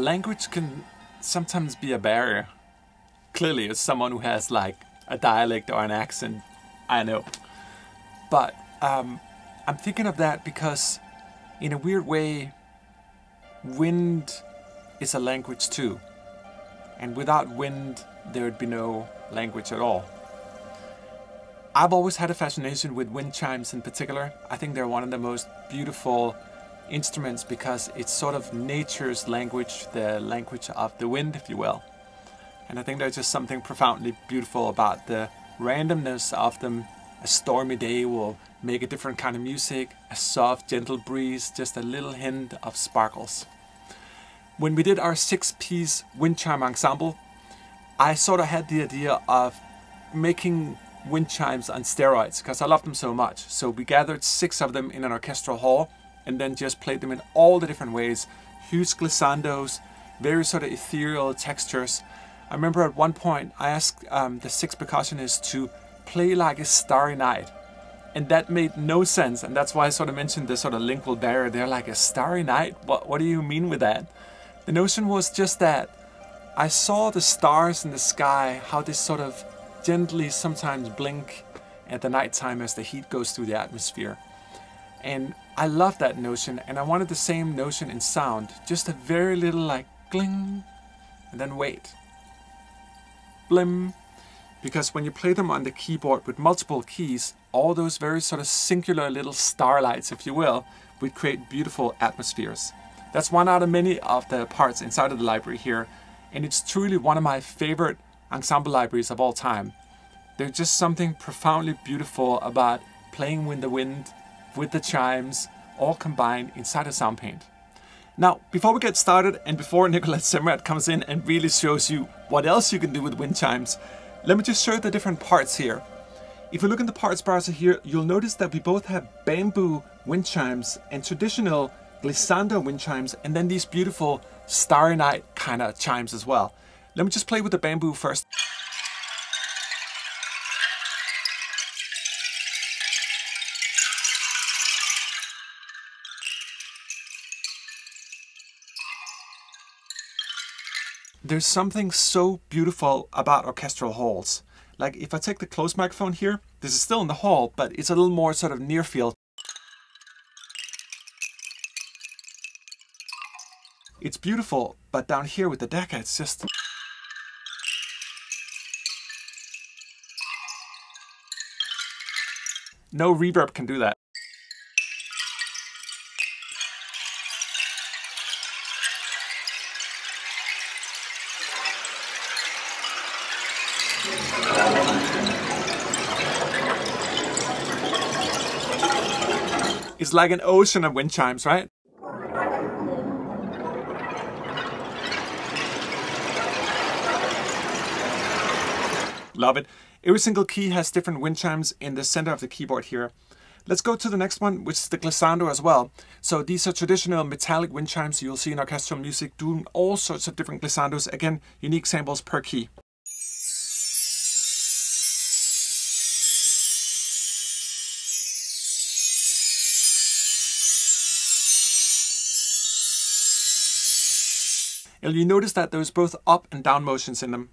language can sometimes be a barrier. Clearly, as someone who has like a dialect or an accent, I know. But um, I'm thinking of that because, in a weird way, wind is a language too. And without wind, there would be no language at all. I've always had a fascination with wind chimes in particular. I think they're one of the most beautiful instruments because it's sort of nature's language, the language of the wind, if you will. And I think there's just something profoundly beautiful about the randomness of them. A stormy day will make a different kind of music, a soft, gentle breeze, just a little hint of sparkles. When we did our six piece wind chime ensemble, I sort of had the idea of making wind chimes on steroids because I love them so much. So we gathered six of them in an orchestral hall and then just played them in all the different ways. Huge glissandos, very sort of ethereal textures. I remember at one point I asked um, the six percussionists to play like a starry night. And that made no sense. And that's why I sort of mentioned this sort of lingual barrier. They're like a starry night. What, what do you mean with that? The notion was just that I saw the stars in the sky, how they sort of gently sometimes blink at the nighttime as the heat goes through the atmosphere. And I love that notion, and I wanted the same notion in sound, just a very little like gling, and then wait. Blim. Because when you play them on the keyboard with multiple keys, all those very sort of singular little starlights, if you will, would create beautiful atmospheres. That's one out of many of the parts inside of the library here, and it's truly one of my favorite ensemble libraries of all time. There's just something profoundly beautiful about playing with the wind, with the chimes, all combined inside a Soundpaint. Now, before we get started and before Nicolette Semrad comes in and really shows you what else you can do with wind chimes, let me just show you the different parts here. If you look in the parts browser here, you'll notice that we both have bamboo wind chimes and traditional glissando wind chimes and then these beautiful starry night kind of chimes as well. Let me just play with the bamboo first. There's something so beautiful about orchestral halls. Like if I take the closed microphone here, this is still in the hall, but it's a little more sort of near field. It's beautiful, but down here with the Decca, it's just... No reverb can do that. It's like an ocean of wind chimes, right? Love it. Every single key has different wind chimes in the center of the keyboard here. Let's go to the next one, which is the glissando as well. So these are traditional metallic wind chimes you'll see in orchestral music doing all sorts of different glissandos. Again, unique samples per key. And you notice that there's both up and down motions in them.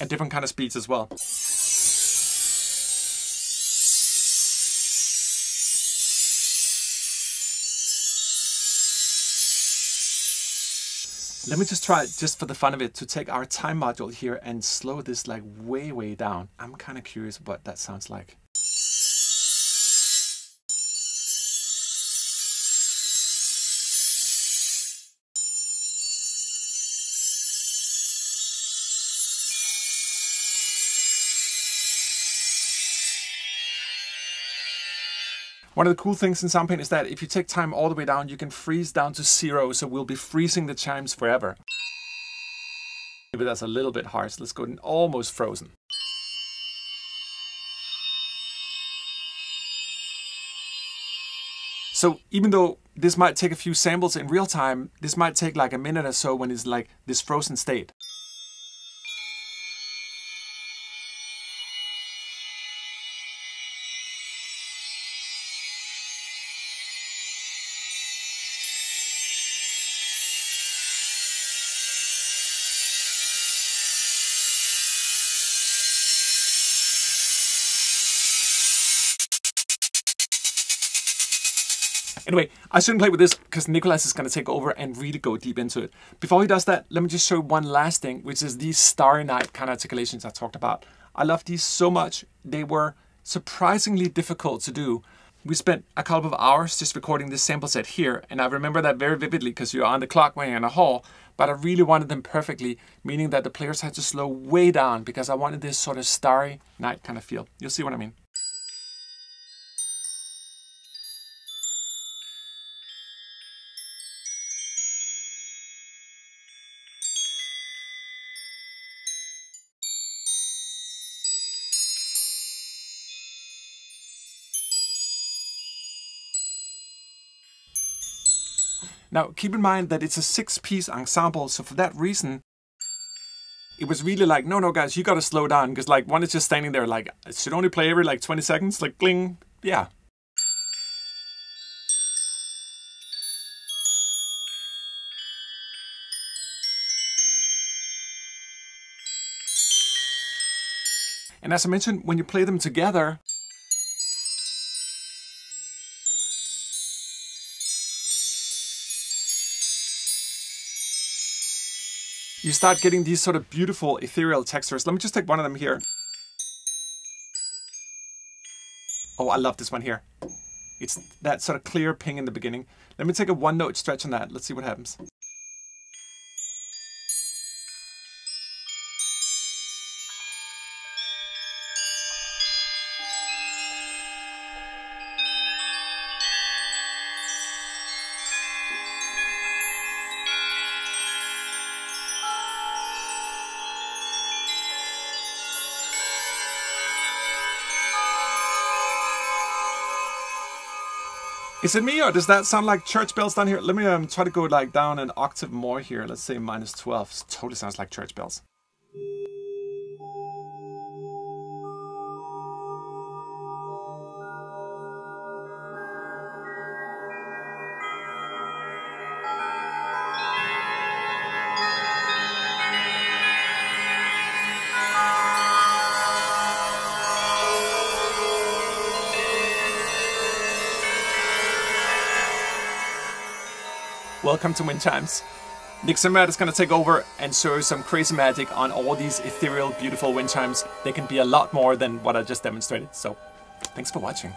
And different kind of speeds as well. Let me just try, just for the fun of it, to take our time module here and slow this like way, way down. I'm kind of curious what that sounds like. One of the cool things in Soundpaint is that if you take time all the way down, you can freeze down to zero, so we'll be freezing the chimes forever. Maybe that's a little bit harsh. Let's go almost frozen. So even though this might take a few samples in real time, this might take like a minute or so when it's like this frozen state. Anyway, I shouldn't play with this because Nicholas is going to take over and really go deep into it. Before he does that, let me just show you one last thing, which is these Starry Night kind of articulations I talked about. I love these so much. They were surprisingly difficult to do. We spent a couple of hours just recording this sample set here, and I remember that very vividly because you're on the clock when you're in a hall, but I really wanted them perfectly, meaning that the players had to slow way down because I wanted this sort of starry night kind of feel. You'll see what I mean. Now, keep in mind that it's a six-piece ensemble, so for that reason, it was really like, no, no, guys, you gotta slow down, because like one is just standing there like, it should only play every like 20 seconds, like, gling, yeah. And as I mentioned, when you play them together, you start getting these sort of beautiful ethereal textures. Let me just take one of them here. Oh, I love this one here. It's that sort of clear ping in the beginning. Let me take a one note stretch on that. Let's see what happens. Is it me or does that sound like church bells down here? Let me um, try to go like down an octave more here. Let's say minus 12. totally sounds like church bells. Welcome to Wind Chimes. Nick Semrad is to take over and show you some crazy magic on all these ethereal, beautiful wind chimes. They can be a lot more than what I just demonstrated. So, thanks for watching.